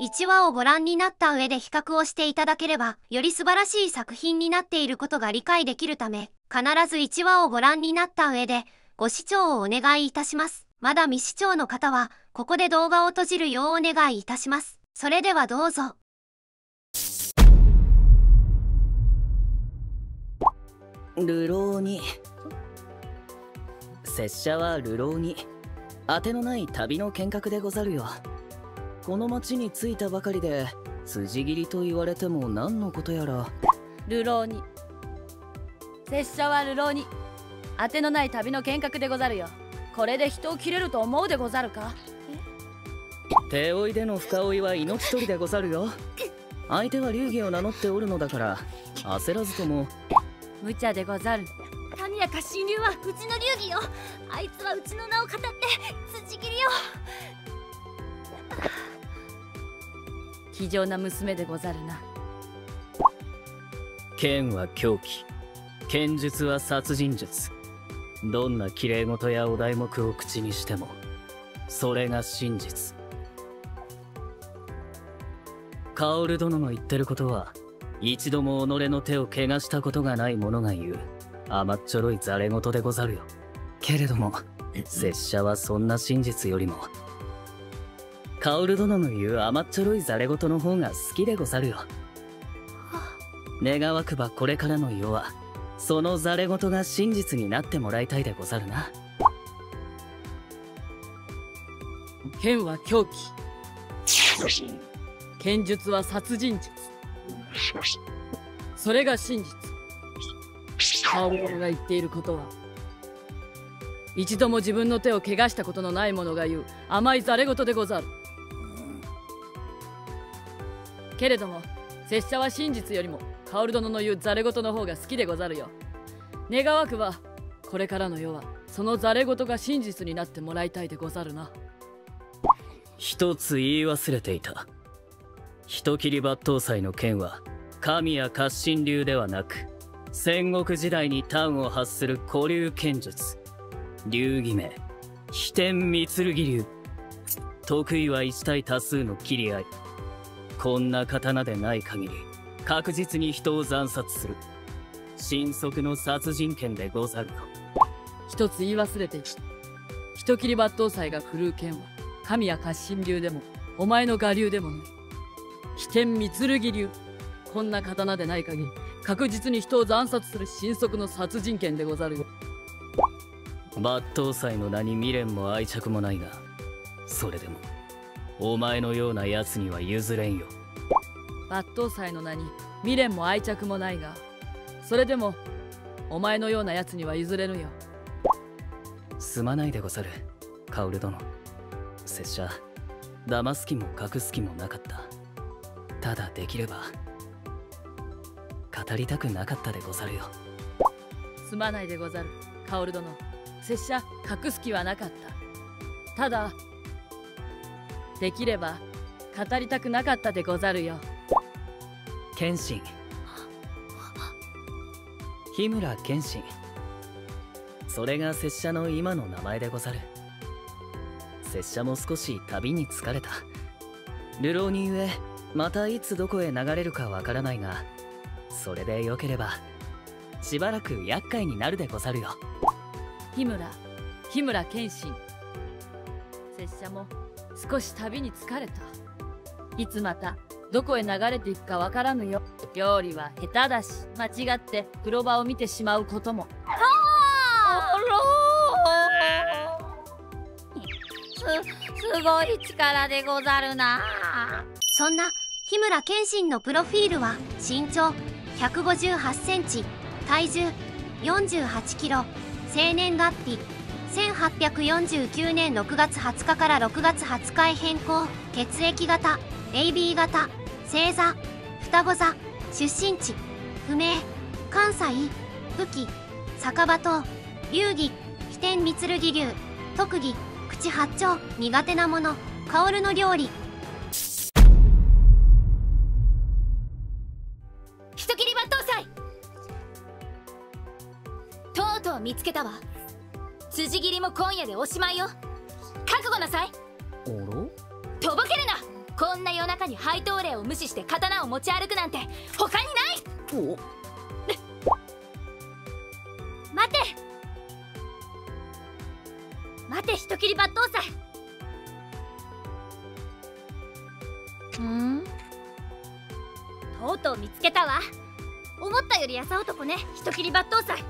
1話をご覧になった上で比較をしていただければ、より素晴らしい作品になっていることが理解できるため、必ず1話をご覧になった上で、ご視聴をお願いいたします。まだ未視聴の方は、ここで動画を閉じるようお願いいたします。それではどうぞ。流浪に拙者は流浪に当てのない旅の見学でござるよこの町に着いたばかりで辻斬りと言われても何のことやら。流浪に。拙者は流浪に。当てのない旅の見学でござるよ。これで人を切れると思うでござるか？手負いでの深追いは命取りでござるよ。相手は流儀を名乗っておるのだから焦らずとも。無茶でござる。神谷家臣流はうちの流儀よ。あいつはうちの名を語って辻斬りよ気丈な娘でござるな。剣は狂気剣術は殺人術。どんな綺麗事やお題目を口にしてもそれが真実。薫殿の言ってることは一度も己の手を怪我したことがない者が言う甘っちょろいざれ言でござるよ。けれども拙者はそんな真実よりも薫殿の言う甘っちょろいざれ言の方が好きでござるよ。願わくばこれからの世はそのざれ言が真実になってもらいたいでござるな。剣は狂気。剣術は殺人術。それが真実。薫殿が言っていることは一度も自分の手を怪我したことのない者が言う甘いざれ言でござる。けれども拙者は真実よりも薫殿の言うざれ言の方が好きでござるよ。願わくばこれからの世はそのざれ言が真実になってもらいたいでござるな。一つ言い忘れていた。人斬り抜刀斎の剣は神や活心流ではなく戦国時代に端を発する古流剣術。流儀名飛天三剣流。得意は一対多数の切り合い。こんな刀でない限り確実に人を惨殺する。神速の殺人剣でござるよ一つ言い忘れていた。人斬り抜刀斎が振るう剣は神や活心流でもお前の我流でもない。飛天三剣流こんな刀でない限り確実に人を惨殺する神速の殺人剣でござるよ。抜刀斎の名に未練も愛着もないがそれでもお前のような奴には譲れんよ。抜刀斎の名に未練も愛着もないがそれでもお前のような奴には譲れるよ。すまないでござる薫殿。拙者騙す気も隠す気もなかった。ただできれば語りたくなかったでござるよ。すまないでござる薫殿。拙者隠す気はなかった。ただできれば語りたくなかったでござるよ。謙信。日村謙信。それが拙者の今の名前でござる。拙者も少し旅に疲れた。流浪人ゆえまたいつどこへ流れるかわからないがそれでよければしばらく厄介になるでござるよ。日村日村謙信。拙者も少し旅に疲れた。いつまたどこへ流れていくかわからぬよ。料理は下手だし間違って風呂場を見てしまうことも。はあすすごい力でござるな。そんな日村謙信のプロフィールは身長158センチ体重48キロ生年月日1849年6月20日から6月20日へ変更。血液型 AB 型星座双子座出身地不明。関西武器酒場島流儀飛天三剣流。特技口八丁。苦手なもの。薫の料理。人斬り抜刀斎とうとう見つけたわ。辻斬りも今夜でおしまいよ。覚悟なさい。おろ？とぼけるな。こんな世の中に配当令を無視して刀を持ち歩くなんて他にない。お？待て。待て人斬り抜刀斎。ん？とうとう見つけたわ。思ったより優男ね人斬り抜刀斎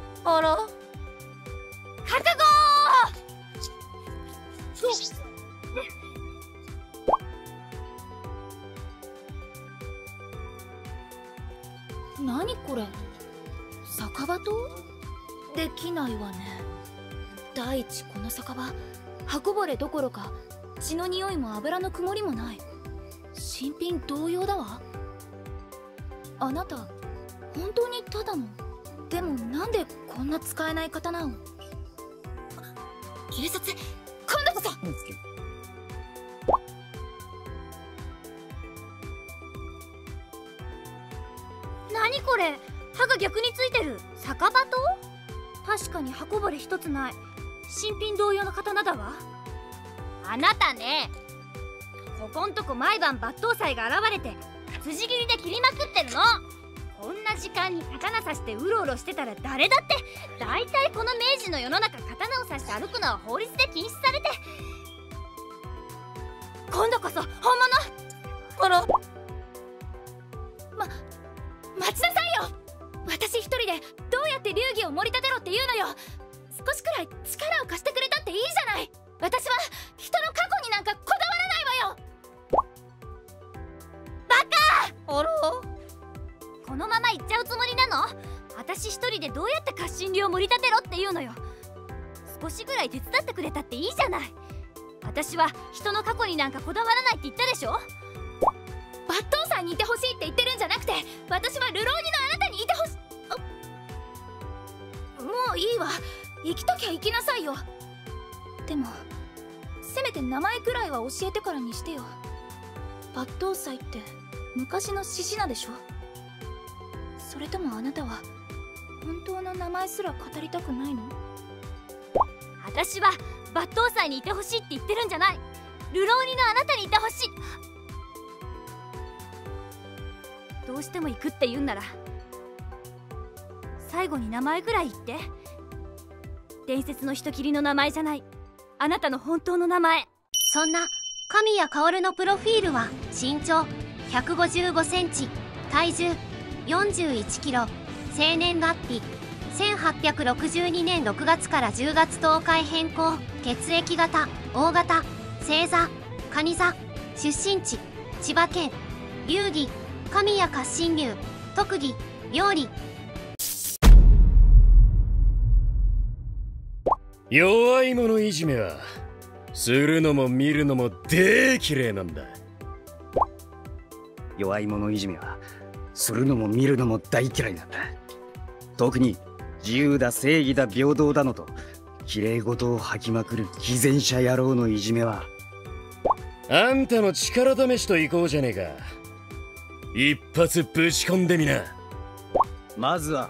ぼれどころか血の匂いも油の曇りもない。新品同様だわ。あなた本当にただの？でもなんでこんな使えない刀を？警察今度こそ！何これ？歯が逆についてる。酒場と確かに刃こぼれ一つない。新品同様の刀だわあなたね。ここんとこ毎晩抜刀斎が現れて辻切りで切りまくってるの。こんな時間に刀刺してうろうろしてたら誰だって大体この明治の世の中刀を刺して歩くのは法律で禁止されて。今度こそ本物。あらま待ちなさいよ。私一人でどうやって流儀を盛り立てろって言うのよ。少しくらい力を貸してくれたっていいじゃない。私は私一人でどうやって合心流を盛り立てろって言うのよ。少しぐらい手伝ってくれたっていいじゃない。私は人の過去になんかこだわらないって言ったでしょ。バットンさんにいてほしいって言ってるんじゃなくて私は流浪人のあなたにいてほしあもういいわ。生きときゃ生きなさいよ。でもせめて名前くらいは教えてからにしてよ。抜刀斎って昔の獅子名でしょ。それともあなたは本当の名前すら語りたくないの？私は抜刀斎にいてほしいって言ってるんじゃない。流浪人のあなたにいてほしい。どうしても行くって言うんなら最後に名前ぐらい言って。伝説の人斬りの名前じゃない。あなたの本当の名前。そんな神谷薫のプロフィールは身長155センチ体重41キロ生年月日1862年6月から10月10日へ変更血液型 O 型星座蟹座出身地千葉県流儀神谷活心流特技料理。弱い者いじめはするのも見るのもでー綺麗なんだ。弱い者いじめはするのも見るのも大嫌いなんだ特に自由だ正義だ平等だのと綺麗事を吐きまくる偽善者野郎のいじめは。あんたの力試しといこうじゃねえか。一発ぶち込んでみな。まずは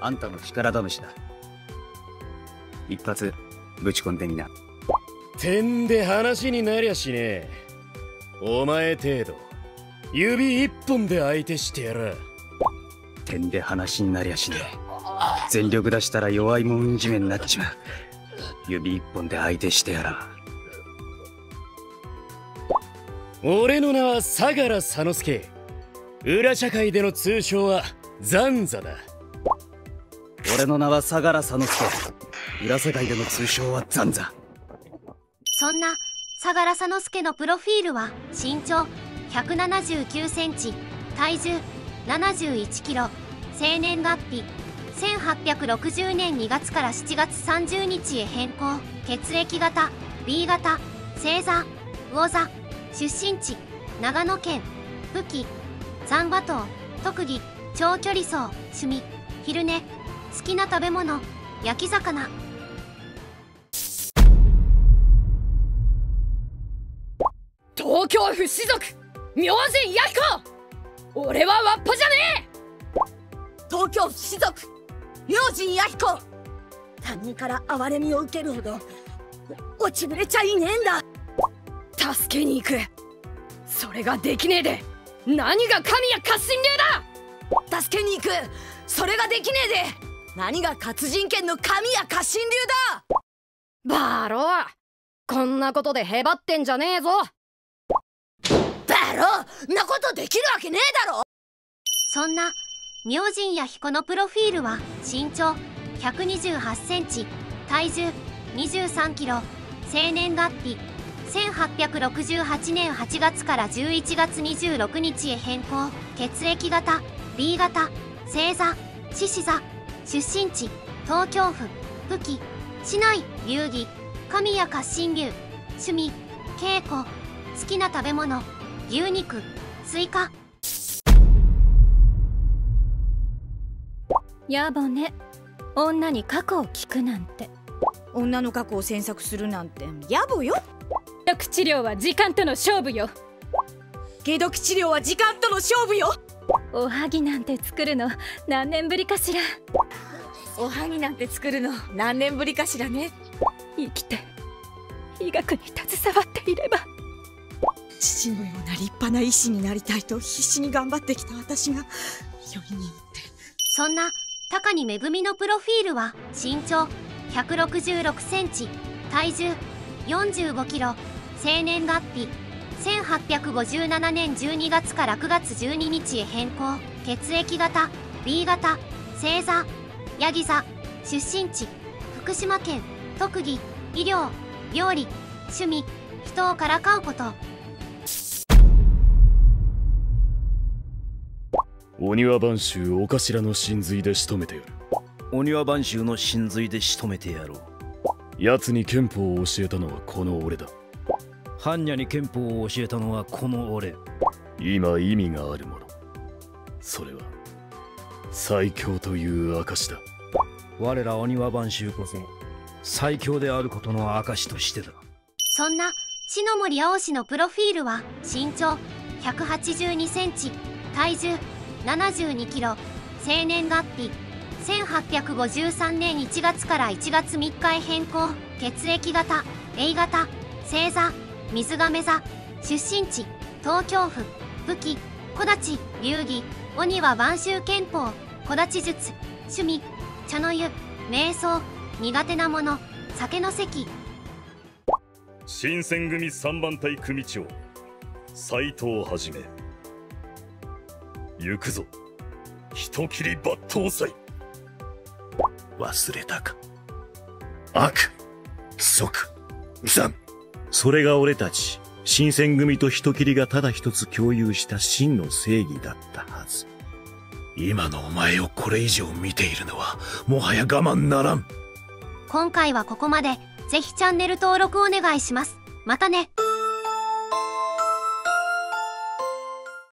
あんたの力試しだ。一発ぶち込んでみな。てんで話になりゃしねえ。お前程度。指一本で相手してやら点で話になりゃしねえ。全力出したら弱いもんいじめになっちまう。指一本で相手してやらん。俺の名は相良佐之助。裏社会での通称はザンザだ。俺の名は相良佐之助。裏世界での通称はザンザ。そんな相良佐之助のプロフィールは身長179センチ体重71キロ生年月日1860年2月から7月30日へ変更。血液型 B 型星座魚座出身地長野県武器残馬島特技長距離走趣味昼寝好きな食べ物焼き魚。東京府士族明神弥彦俺はわっぱじゃねえ！東京士族明神弥彦。他人から憐れみを受けるほど落ちぶれちゃいねえんだ。助けに行く。それができねえで。何が神や活心流だ。助けに行く。それができねえで。何が活人剣の神や活心流だ。バローこんなことでへばってんじゃねえぞ。バローなことできるわけねえだろ。そんな明神や彦のプロフィールは身長128センチ体重23キロ生年月日1868年8月から11月26日へ変更。血液型 B 型星座獅子座出身地東京府武器市内流儀神谷活心流趣味稽古好きな食べ物牛肉スイカ。野暮ね。女に過去を聞くなんて。女の過去を詮索するなんて。野暮よ。毒治療は時間との勝負よ。解毒治療は時間との勝負よ。おはぎなんて作るの何年ぶりかしら。おはぎなんて作るの。何年ぶりかしらね。生きて医学に携わっていれば。父のような立派な医師になりたいと必死に頑張ってきた私が世にって。そんな高にめぐみのプロフィールは身長166センチ体重45キロ生年月日1857年12月から9月12日へ変更。血液型 B 型星座ヤギ座出身地福島県特技医療料理趣味人をからかうこと。お庭番衆お頭の真髄で仕留めてやる。お庭番衆の真髄で仕留めてやろう。奴に憲法を教えたのはこの俺だ。般若に憲法を教えたのはこの俺。今意味があるもの。それは最強という証だ。我らお庭番衆こそ最強であることの証としてだ。そんな篠森青氏のプロフィールは身長182センチ体重72キロ生年月日1853年1月から1月3日へ変更血液型 A 型星座水亀座出身地東京府武器小立流儀鬼は晩秋憲法小立術趣味茶の湯瞑想苦手なもの酒の席。新選組三番隊組長斎藤はじめ。行くぞ。人斬り抜刀斎。忘れたか。悪。即。残。それが俺たち新選組と人斬りがただ一つ共有した真の正義だったはず。今のお前をこれ以上見ているのはもはや我慢ならん。今回はここまで。ぜひチャンネル登録お願いします。またね。